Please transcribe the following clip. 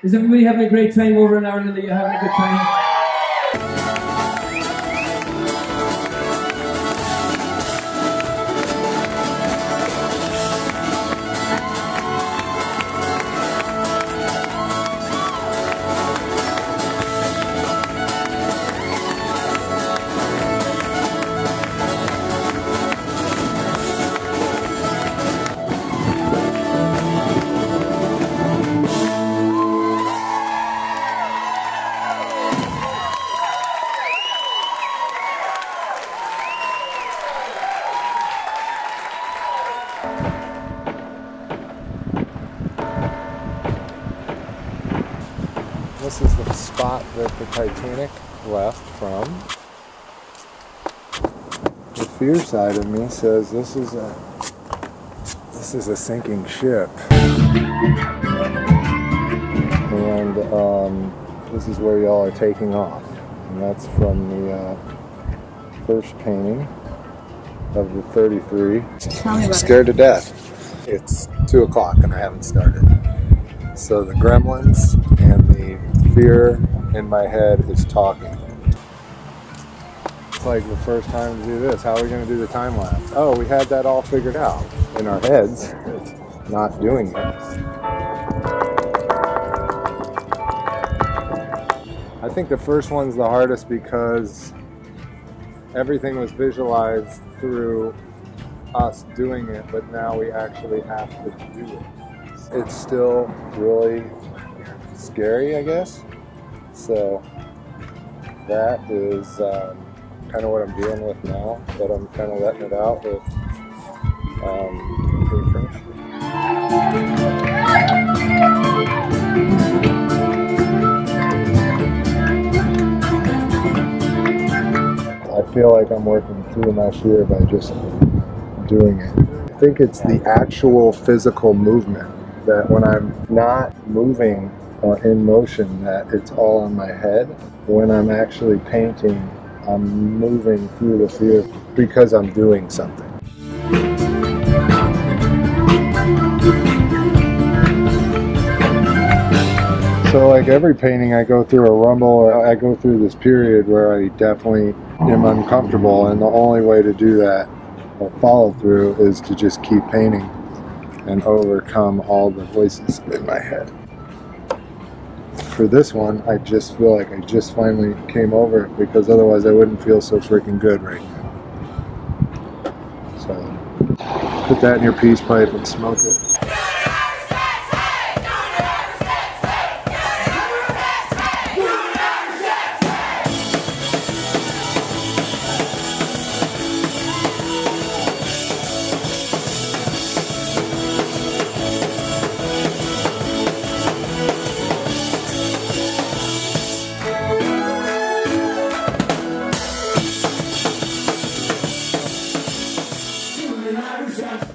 Is everybody having a great time over in Ireland? Are you having a good time? This is the spot that the Titanic left from. The fear side of me says this is a this is a sinking ship, and um, this is where y'all are taking off, and that's from the uh, first painting of the 33. Tell me about Scared to death. It's two o'clock and I haven't started. So the gremlins and the fear in my head is talking. It's like the first time to do this. How are we going to do the time lapse? Oh, we had that all figured out in our heads. It's not doing it. I think the first one's the hardest because everything was visualized through us doing it, but now we actually have to do it. It's still really scary, I guess. So that is um, kind of what I'm dealing with now, but I'm kind of letting it out with um, paper. Feel like I'm working through my fear by just doing it. I think it's the actual physical movement that when I'm not moving or in motion that it's all in my head. When I'm actually painting, I'm moving through the fear because I'm doing something. So like every painting I go through a rumble or I go through this period where I definitely am uh-huh. uncomfortable and the only way to do that or follow through is to just keep painting and overcome all the voices in my head. For this one, I just feel like I just finally came over it because otherwise I wouldn't feel so freaking good right now. So put that in your peace pipe and smoke it. Jackson.